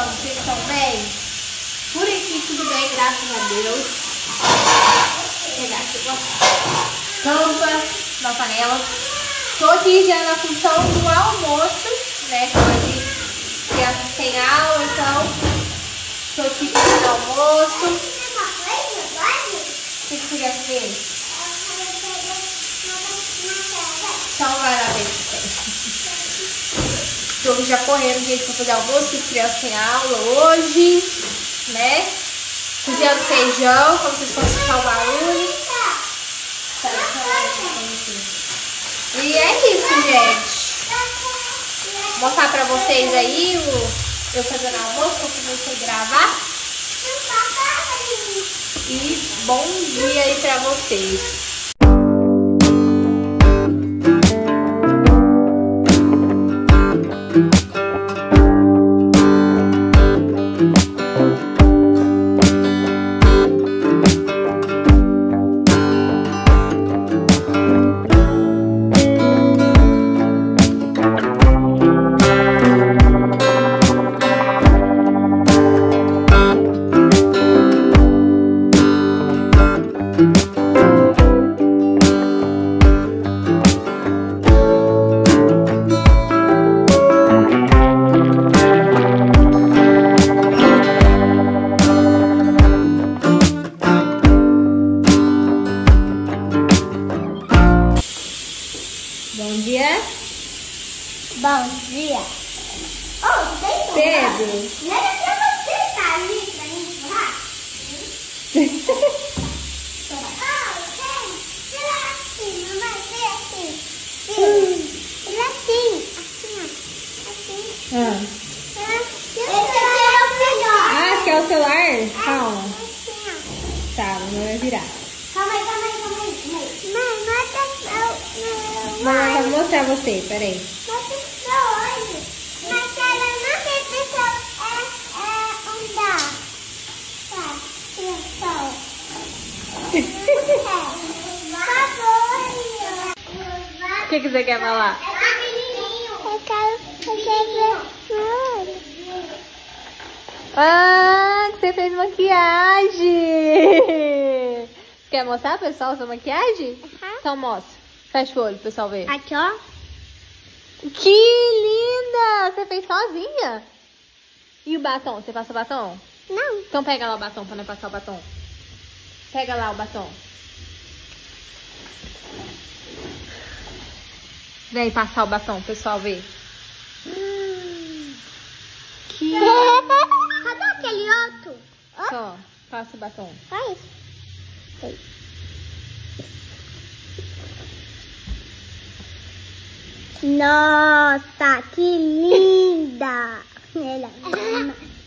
Vocês estão bem? Por aqui tudo bem, graças a Deus. Vou pegar aqui uma tampa da panela. Tô aqui já na função do almoço, né? Hoje criança tem aula, então tô aqui fazendo almoço. O que você quer ver? Então vai lá ver se Tô já correndo, gente, pra fazer almoço, que criança tem aula hoje, né? Cozinhando feijão, como vocês podem escutar o barulho. E é isso, gente. Vou mostrar pra vocês aí o, eu fazendo almoço, que eu comecei a gravar. E bom dia aí pra vocês. Bom dia. Oh, tem Pedro. Não era pra você estar ali pra mim empurrar? Ah, assim, assim. Assim. Assim. Assim. Ah, Esse aqui é o melhor. ah que é o celular? Calma. Assim, ó. Tá, não vai virar. Calma aí, calma aí, calma aí. Mãe, mata. Mas eu vou mostrar você, peraí. Mostra o seu olho. Mas ela não tem pessoa é, é andar. Tá, pessoal. É. O que, que você quer falar? Eu quero fazer. Ah, que você fez maquiagem! Você quer mostrar, pessoal, sua maquiagem? Aham. Então mostra. Fecha o olho, pessoal ver. Aqui, ó. Que linda! Você fez sozinha? E o batom? Você passou batom? Não. Então pega lá o batom pra não passar o batom. Pega lá o batom. Vem passar o batom, pessoal ver. Hum, que Cadê aquele outro? Ó, Só, passa o batom. faz. Nossa, que linda! Ela.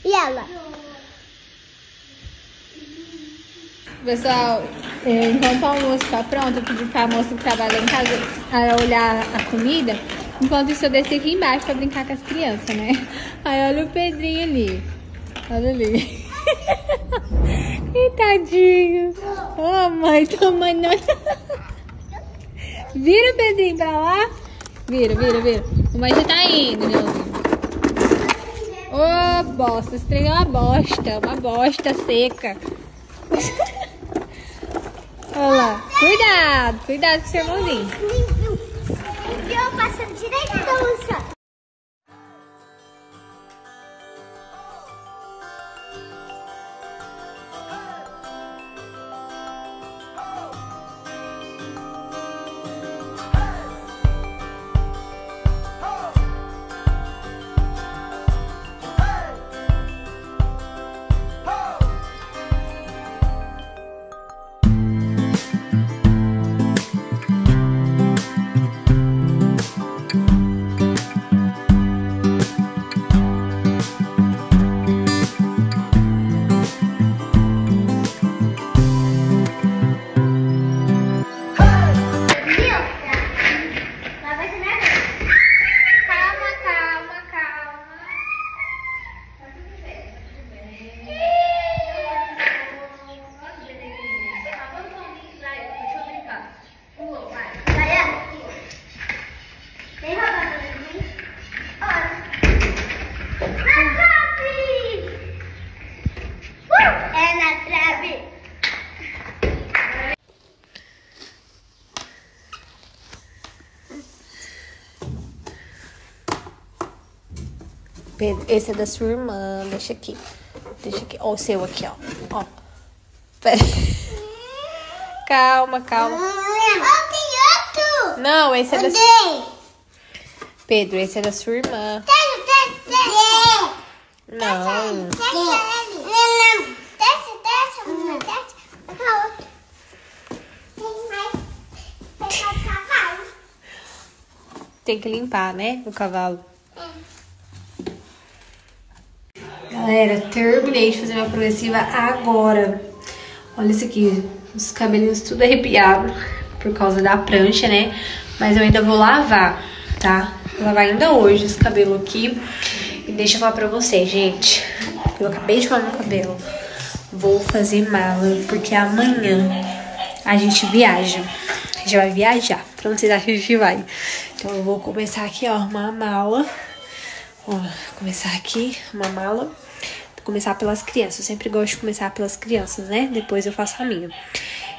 E ela? Pessoal, eh, enquanto o almoço tá pronto, eu pedi pra moça que trabalha em casa a olhar a comida. Enquanto isso, eu desci aqui embaixo pra brincar com as crianças, né? Aí olha o Pedrinho ali. Olha ali. Ih, tadinho. Ô, oh, mãe, toma não. Vira, Pedrinho, pra lá. Vira, vira, vira. Mas já tá indo, né? Ô, bosta. Esse trem é uma bosta. Uma bosta seca. Olha lá. Cuidado, cuidado com seu irmãozinho. Eu passando direito Pedro, esse é da sua irmã. Deixa aqui. Deixa aqui. Ó, o seu aqui, ó. Ó. Pera. Calma, calma. Tem outro. Não, esse é da sua... Pedro, esse é da sua irmã. Não. Tem que limpar, né? O cavalo. Galera, terminei de fazer minha progressiva agora. Olha isso aqui. Os cabelinhos tudo arrepiado por causa da prancha, né? Mas eu ainda vou lavar, tá? Vou lavar ainda hoje esse cabelo aqui. E deixa eu falar pra vocês, gente. Eu acabei de falar no cabelo. Vou fazer mala, porque amanhã a gente viaja. A gente vai viajar. Pra vocês acham que a gente vai? Então eu vou começar aqui, ó, uma mala. Ó, começar aqui, uma mala. Começar pelas crianças. Eu sempre gosto de começar pelas crianças, né? Depois eu faço a minha.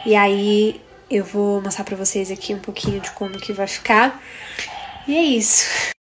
E aí eu vou mostrar pra vocês aqui um pouquinho de como que vai ficar. E é isso.